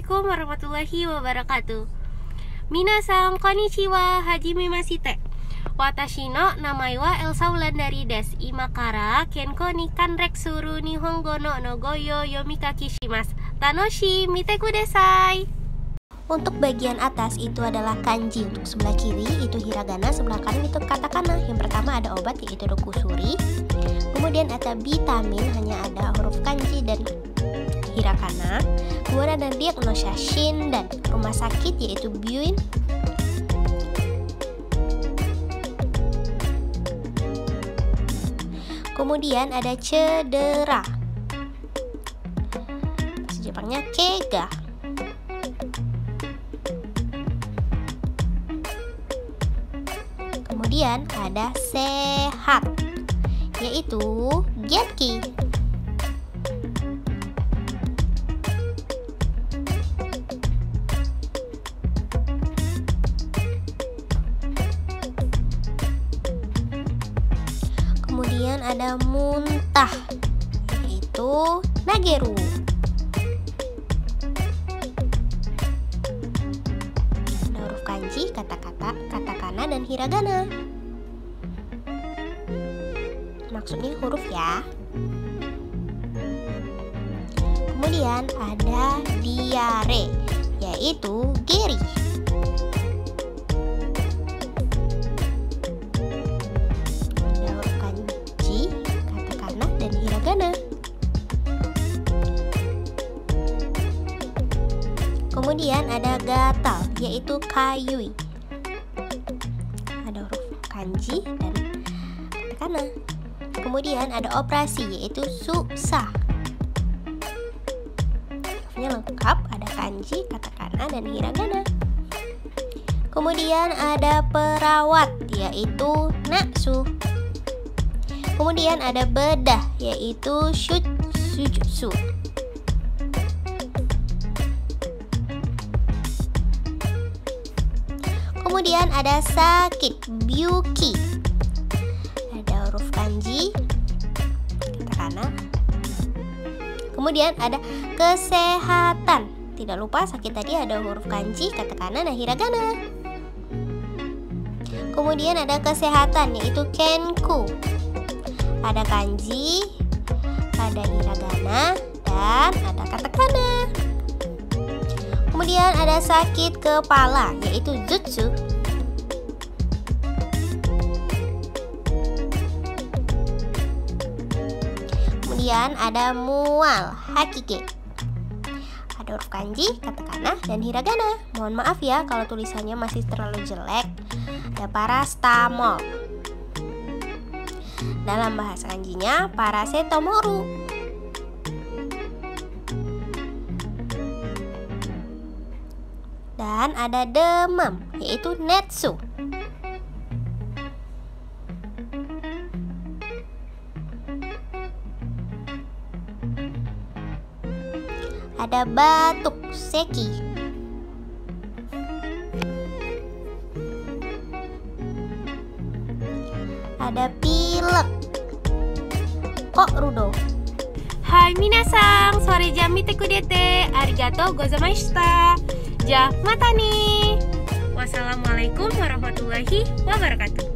warahmatullahi wabarakatuh. Minasan konnichiwa, hajime masite. Watashi no namai wa Elsa Wulandari des. Imakara kenko ni kanrek suru nihongo no no goyo yomikaki shimasu. Tanoshi mite kudasai. Untuk bagian atas itu adalah kanji Untuk sebelah kiri itu hiragana Sebelah kanan itu katakana Yang pertama ada obat yaitu dokusuri Kemudian ada vitamin Hanya ada huruf kanji dan hiragana Kemudian ada diagnosa shin dan rumah sakit yaitu byuin Kemudian ada cedera. Bahasa Jepangnya kega. Kemudian ada sehat yaitu genki. Kemudian ada muntah yaitu nageru. kanji, kata-kata, katakana, dan hiragana. Maksudnya huruf ya. Kemudian ada diare, yaitu geri. Kemudian ada gatal, yaitu kayui. Ada huruf kanji dan katakana. Kemudian ada operasi, yaitu susah. Hurufnya lengkap, ada kanji, katakana, dan hiragana. Kemudian ada perawat, yaitu natsu. Kemudian ada bedah, yaitu shujutsu. Kemudian ada sakit, byuki. Ada huruf kanji, katakana. Kemudian ada kesehatan. Tidak lupa sakit tadi ada huruf kanji, katakana, dan hiragana. Kemudian ada kesehatan yaitu kenku. Ada kanji, ada hiragana, dan ada katakana. Kemudian ada sakit kepala yaitu jutsu. Kemudian ada mual, hakike. Ada huruf kanji, katakana, dan hiragana. Mohon maaf ya kalau tulisannya masih terlalu jelek. Ada parastamol. Dalam bahasa kanjinya parasetomoru. Dan ada demam, yaitu netsu. Ada batuk, seki. Ada pilek, kok rudo. Hai minasan, sore jam mite kudete. Arigato gozaimashita. Jogja Matani. Wassalamualaikum warahmatullahi wabarakatuh.